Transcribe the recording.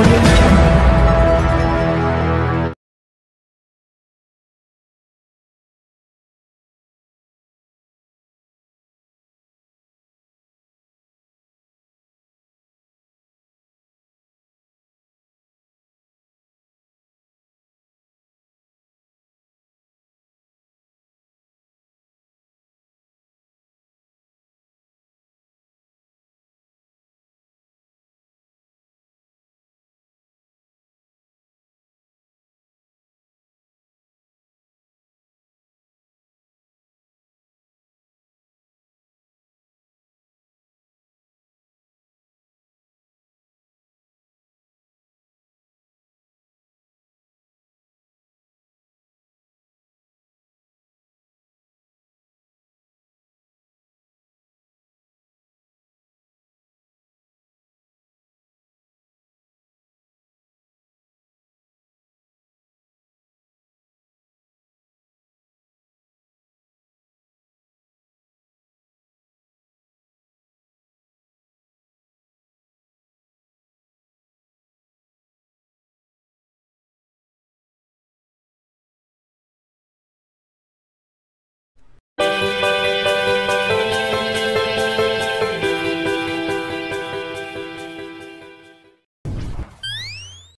audio.